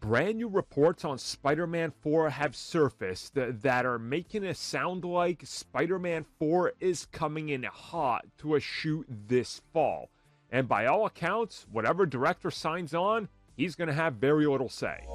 brand new reports on Spider Man 4 have surfaced that are making it sound like Spider Man 4 is coming in hot to a shoot this fall. And by all accounts, whatever director signs on, he's going to have very little say.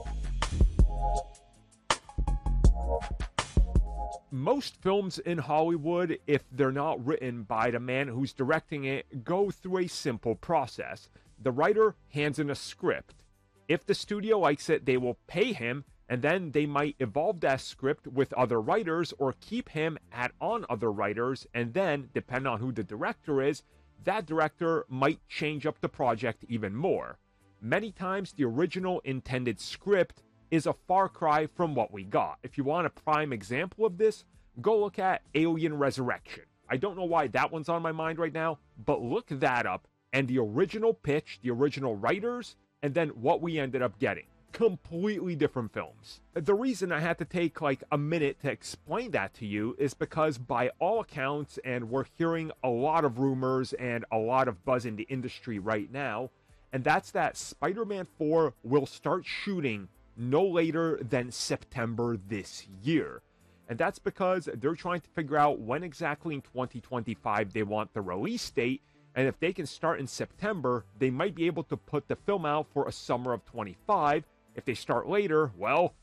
Most films in Hollywood, if they're not written by the man who's directing it, go through a simple process. The writer hands in a script if the studio likes it, they will pay him, and then they might evolve that script with other writers or keep him add on other writers, and then, depending on who the director is, that director might change up the project even more. Many times, the original intended script is a far cry from what we got. If you want a prime example of this, go look at Alien Resurrection. I don't know why that one's on my mind right now, but look that up. And the original pitch, the original writers, and then what we ended up getting. Completely different films. The reason I had to take like a minute to explain that to you is because, by all accounts, and we're hearing a lot of rumors and a lot of buzz in the industry right now, and that's that Spider Man 4 will start shooting no later than September this year. And that's because they're trying to figure out when exactly in 2025 they want the release date and if they can start in September, they might be able to put the film out for a summer of 25. If they start later, well,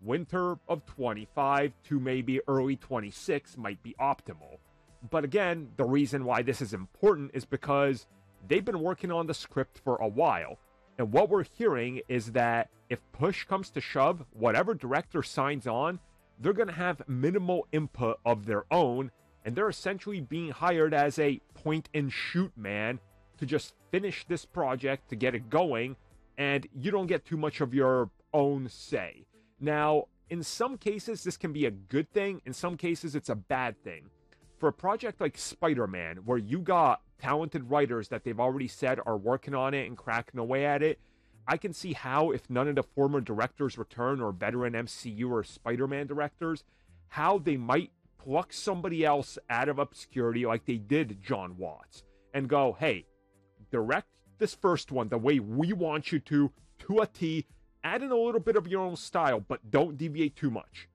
winter of 25 to maybe early 26 might be optimal. But again, the reason why this is important is because they've been working on the script for a while. And what we're hearing is that if push comes to shove, whatever director signs on, they're going to have minimal input of their own and they're essentially being hired as a point and shoot man to just finish this project to get it going, and you don't get too much of your own say. Now, in some cases, this can be a good thing, in some cases, it's a bad thing. For a project like Spider Man, where you got talented writers that they've already said are working on it and cracking away at it, I can see how, if none of the former directors return or veteran MCU or Spider Man directors, how they might pluck somebody else out of obscurity like they did Jon Watts and go, hey, direct this first one the way we want you to, to a T, add in a little bit of your own style, but don't deviate too much.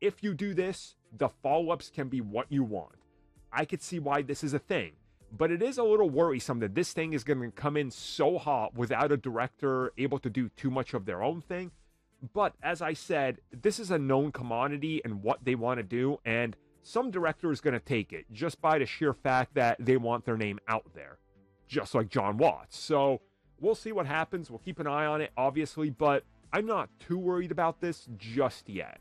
If you do this, the follow ups can be what you want. I could see why this is a thing, but it is a little worrisome that this thing is going to come in so hot without a director able to do too much of their own thing. But as I said, this is a known commodity and what they want to do, and some director is going to take it just by the sheer fact that they want their name out there, just like Jon Watts. So we'll see what happens. We'll keep an eye on it, obviously, but I'm not too worried about this just yet.